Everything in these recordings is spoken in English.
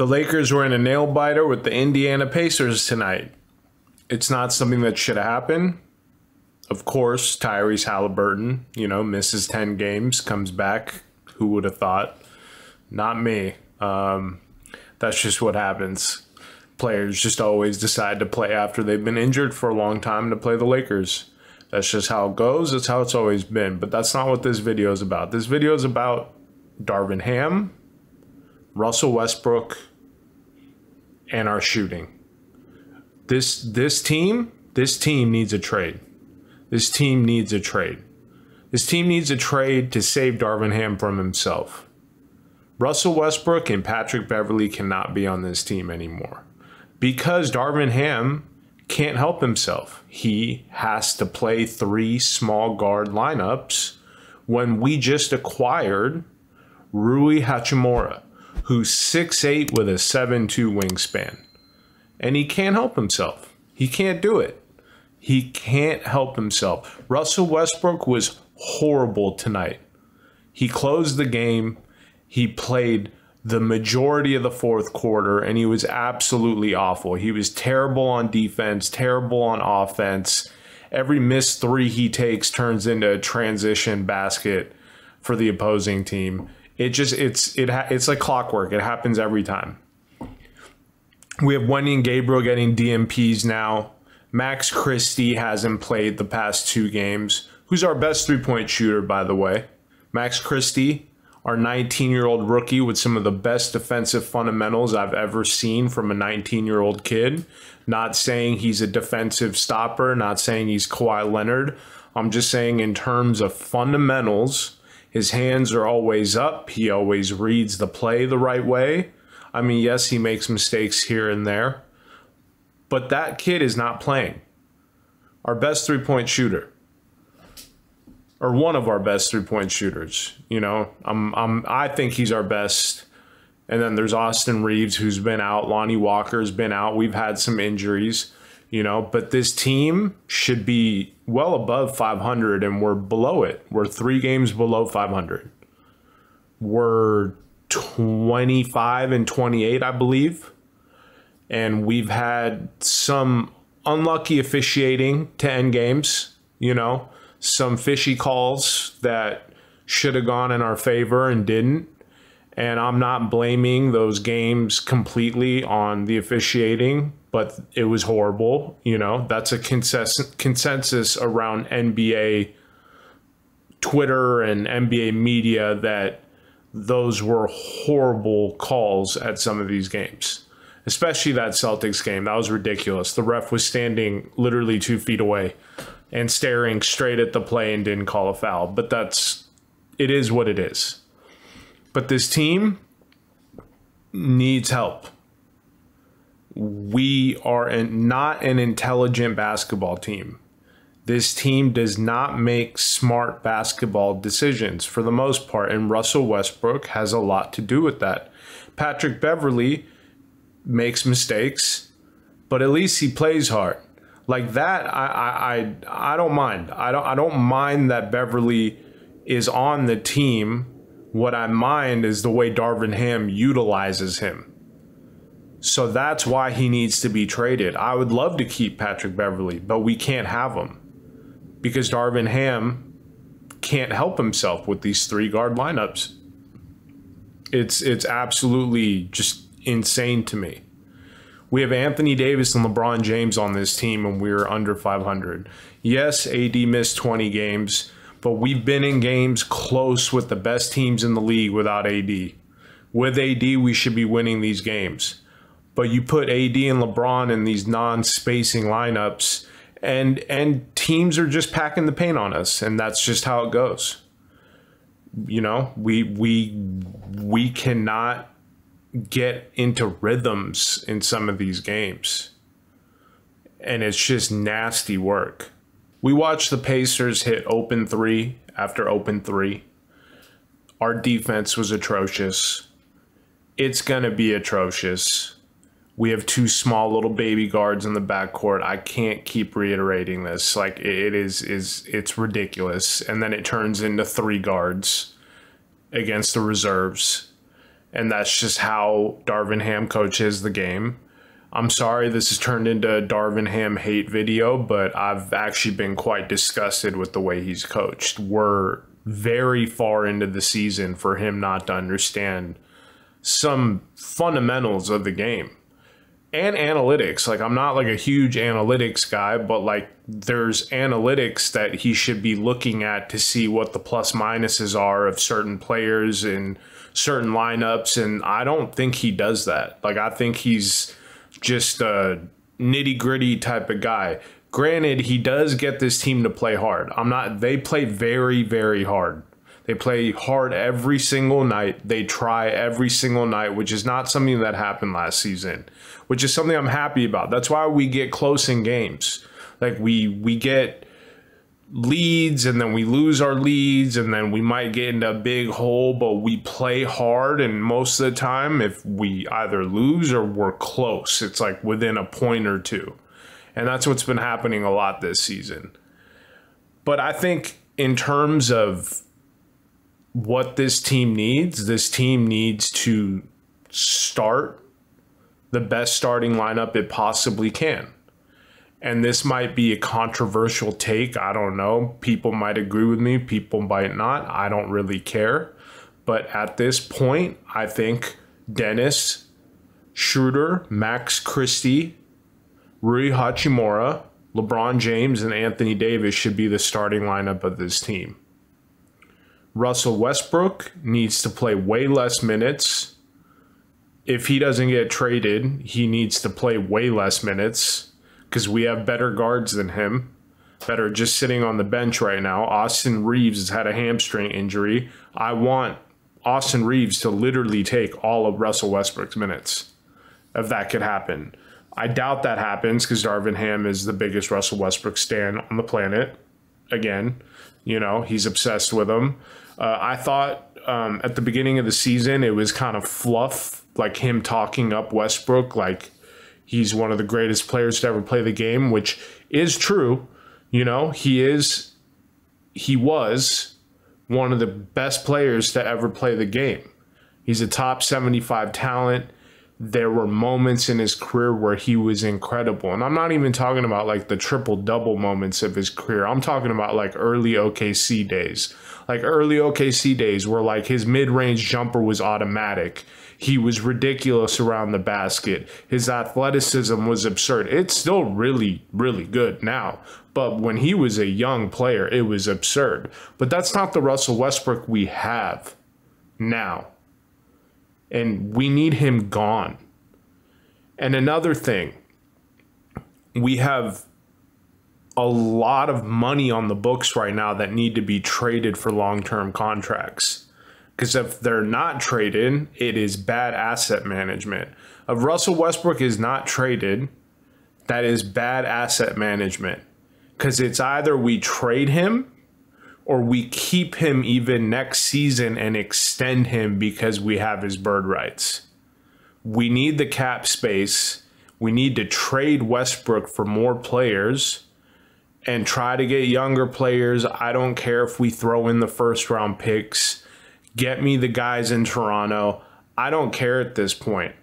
The Lakers were in a nail biter with the Indiana Pacers tonight. It's not something that should happen. Of course, Tyrese Halliburton, you know, misses 10 games, comes back. Who would have thought? Not me. Um, that's just what happens. Players just always decide to play after they've been injured for a long time to play the Lakers. That's just how it goes. That's how it's always been. But that's not what this video is about. This video is about Darvin Ham, Russell Westbrook, and our shooting. This this team, this team needs a trade. This team needs a trade. This team needs a trade to save Darvin Ham from himself. Russell Westbrook and Patrick Beverley cannot be on this team anymore because Darvin Ham can't help himself. He has to play three small guard lineups when we just acquired Rui Hachimura, who's 6'8 with a 7'2 wingspan. And he can't help himself. He can't do it. He can't help himself. Russell Westbrook was horrible tonight. He closed the game. He played the majority of the fourth quarter and he was absolutely awful. He was terrible on defense, terrible on offense. Every missed three he takes turns into a transition basket for the opposing team. It just it's it it's like clockwork. It happens every time. We have Wenyen and Gabriel getting DNPs now. Max Christie hasn't played the past two games. Who's our best three point shooter, by the way? Max Christie, our 19 year old rookie with some of the best defensive fundamentals I've ever seen from a 19 year old kid. Not saying he's a defensive stopper, not saying he's Kawhi Leonard. I'm just saying, in terms of fundamentals, his hands are always up. He always reads the play the right way. I mean, yes, he makes mistakes here and there, but that kid is not playing. Our best three point shooter or one of our best three point shooters. You know, I'm, I'm, I think he's our best. And then there's Austin Reaves, who's been out. Lonnie Walker's been out. We've had some injuries, you know, but this team should be well above 500, and we're below it. We're three games below 500. We're 25 and 28, I believe. And we've had some unlucky officiating to end games, you know some fishy calls that should have gone in our favor and didn't. And I'm not blaming those games completely on the officiating, but it was horrible. You know, that's a consensus, consensus around NBA Twitter and NBA media that those were horrible calls at some of these games, especially that Celtics game. That was ridiculous. The ref was standing literally two feet away and staring straight at the play and didn't call a foul. But that's it is what it is. But this team needs help. We are not an intelligent basketball team. This team does not make smart basketball decisions for the most part, and Russell Westbrook has a lot to do with that. Patrick Beverley makes mistakes, but at least he plays hard like that I, I I I don't mind. I don't I don't mind that Beverley is on the team. What I mind is the way Darvin Ham utilizes him. So that's why he needs to be traded. I would love to keep Patrick Beverley, but we can't have him because Darvin Ham can't help himself with these three guard lineups. It's it's absolutely just insane to me. We have Anthony Davis and LeBron James on this team, and we're under 500. Yes, AD missed 20 games, but we've been in games close with the best teams in the league without AD. With AD, we should be winning these games. But you put AD and LeBron in these non-spacing lineups, and and teams are just packing the paint on us, and that's just how it goes. You know, we we we cannot get into rhythms in some of these games. And it's just nasty work. We watched the Pacers hit open three after open three. Our defense was atrocious. It's going to be atrocious. We have two small little baby guards in the backcourt. I can't keep reiterating this. Like it is is it's ridiculous. And then it turns into three guards against the reserves And that's just how Darvin Ham coaches the game. I'm sorry this has turned into a Darvin Ham hate video, but I've actually been quite disgusted with the way he's coached. We're very far into the season for him not to understand some fundamentals of the game and analytics. Like I'm not like a huge analytics guy, but like there's analytics that he should be looking at to see what the plus minuses are of certain players and certain lineups and I don't think he does that. Like I think he's just a nitty gritty type of guy. Granted, he does get this team to play hard. I'm not, they play very, very hard. They play hard every single night. They try every single night, which is not something that happened last season, which is something I'm happy about. That's why we get close in games. Like we we get leads and then we lose our leads and then we might get into a big hole but we play hard and most of the time if we either lose or we're close it's like within a point or two and that's what's been happening a lot this season but i think in terms of what this team needs this team needs to start the best starting lineup it possibly can and this might be a controversial take. I don't know. People might agree with me, people might not. I don't really care. But at this point, I think Dennis, Schroeder, Max Christie, Rui Hachimura, LeBron James, and Anthony Davis should be the starting lineup of this team. Russell Westbrook needs to play way less minutes. If he doesn't get traded, he needs to play way less minutes because we have better guards than him that are just sitting on the bench right now. Austin Reaves has had a hamstring injury. I want Austin Reaves to literally take all of Russell Westbrook's minutes if that could happen. I doubt that happens because Darvin Ham is the biggest Russell Westbrook stan on the planet. Again, you know, he's obsessed with him. Uh, I thought um, at the beginning of the season it was kind of fluff, like him talking up Westbrook, like he's one of the greatest players to ever play the game, which is true. You know, he is, he was one of the best players to ever play the game. He's a top 75 talent. There were moments in his career where he was incredible. And I'm not even talking about like the triple double moments of his career. I'm talking about like early OKC days. Like early OKC days where like his mid range jumper was automatic he was ridiculous around the basket. His athleticism was absurd. It's still really, really good now. But when he was a young player, it was absurd. But that's not the Russell Westbrook we have now. And we need him gone. And another thing, we have a lot of money on the books right now that need to be traded for long term contracts. Because if they're not traded, it is bad asset management. If Russell Westbrook is not traded, that is bad asset management. Because it's either we trade him or we keep him even next season and extend him because we have his bird rights. We need the cap space. We need to trade Westbrook for more players and try to get younger players. I don't care if we throw in the first round picks Get me the guys in Toronto. I don't care at this point.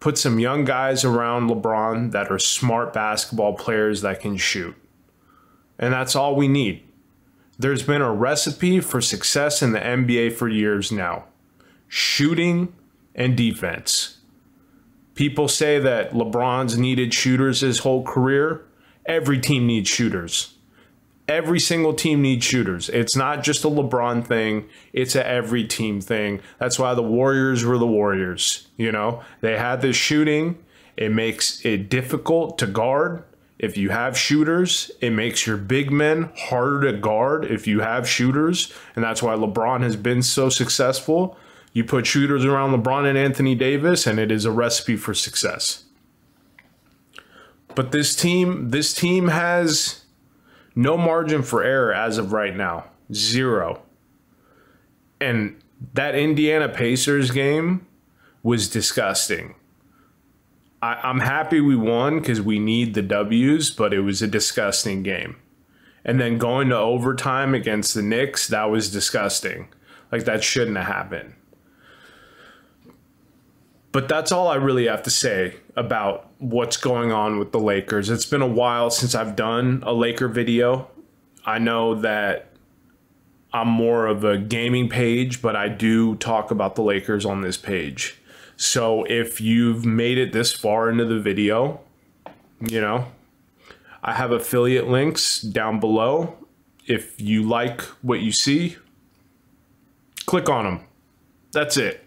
Put some young guys around LeBron that are smart basketball players that can shoot. And that's all we need. There's been a recipe for success in the NBA for years now shooting and defense. People say that LeBron's needed shooters his whole career. Every team needs shooters every single team needs shooters. It's not just a LeBron thing, it's a every team thing. That's why the Warriors were the Warriors, you know? They had this shooting. It makes it difficult to guard if you have shooters. It makes your big men harder to guard if you have shooters, and that's why LeBron has been so successful. You put shooters around LeBron and Anthony Davis and it is a recipe for success. But this team, this team has no margin for error as of right now. Zero. And that Indiana Pacers game was disgusting. I, am happy we won because we need the W's, but it was a disgusting game. And then going to overtime against the Knicks, that was disgusting. Like that shouldn't have happened. But that's all I really have to say about what's going on with the Lakers. It's been a while since I've done a Laker video. I know that I'm more of a gaming page, but I do talk about the Lakers on this page. So if you've made it this far into the video, you know, I have affiliate links down below. If you like what you see, click on them. That's it.